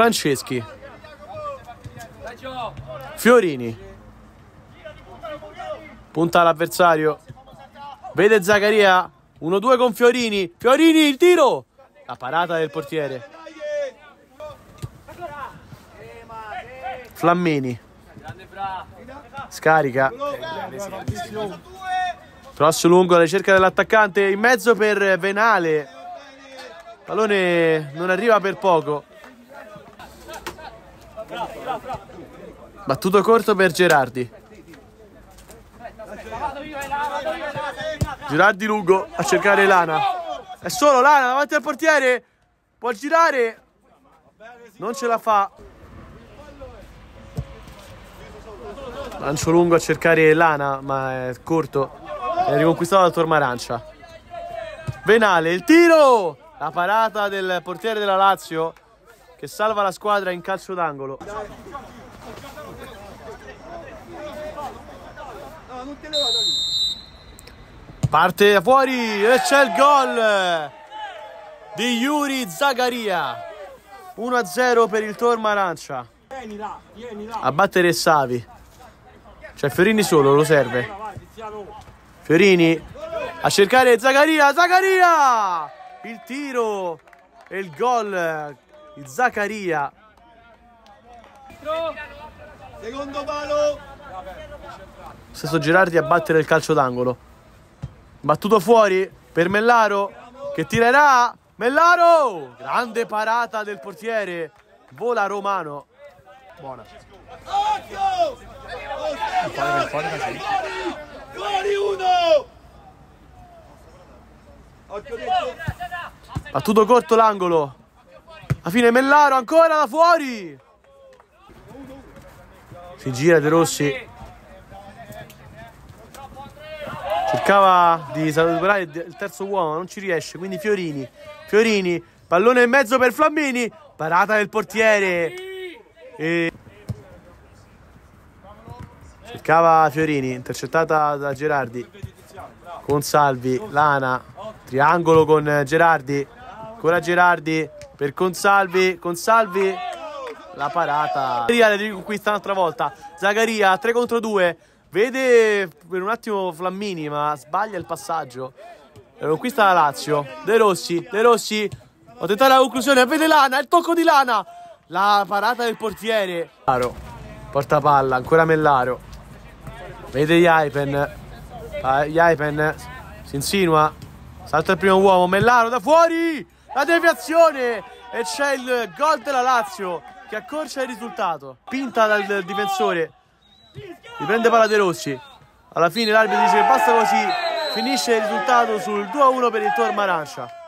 Franceschi. Fiorini. Punta l'avversario. Vede Zaccaria. 1-2 con Fiorini. Fiorini, il tiro. La parata del portiere. Flammini. Scarica. Cross lungo alla ricerca dell'attaccante. In mezzo per Venale. Pallone non arriva per poco. Battuto corto per Gerardi. Gerardi lungo a cercare Lana. È solo Lana davanti al portiere. Può girare. Non ce la fa. Lancio lungo a cercare Lana, ma è corto. È riconquistato da Tormarancia. Venale, il tiro! La parata del portiere della Lazio che salva la squadra in calcio d'angolo. Parte fuori e c'è il gol di Yuri Zagaria. 1-0 per il Tormarancia. A battere Savi. C'è Fiorini solo, lo serve. Fiorini a cercare Zagaria, Zagaria! Il tiro e il gol di Zaccaria. Secondo palo. Stesso Gerardi a battere il calcio d'angolo. Battuto fuori per Mellaro che tirerà. Mellaro! Grande parata del portiere. Vola Romano. Buona. Occhio! Fuori, uno! Battuto corto l'angolo. A fine Mellaro ancora da fuori. Si gira De Rossi. Cercava di superare il terzo uomo, non ci riesce. Quindi Fiorini. Fiorini. Pallone in mezzo per Flammini. Parata del portiere. E... Cercava Fiorini, intercettata da Gerardi. Con Salvi, Lana. Triangolo con Gerardi. Ancora Gerardi per Consalvi. Consalvi. La parata. Zaccaria le riconquista un'altra volta. Zaccaria 3 contro 2. Vede per un attimo Flammini, ma sbaglia il passaggio. E conquista la Lazio. De Rossi. De Rossi. Ho tentato la conclusione. Vede Lana. Il tocco di Lana. La parata del portiere. Mellaro. Porta palla. Ancora Mellaro. Vede Jaipen. Ah, Jaipen si insinua. Salta il primo uomo. Mellaro da fuori. La deviazione. E c'è il gol della Lazio che accorcia il risultato. Pinta dal difensore. Riprende palla De Rossi. Alla fine l'arbitro dice basta così. Finisce il risultato sul 2-1 per il Tormarancia.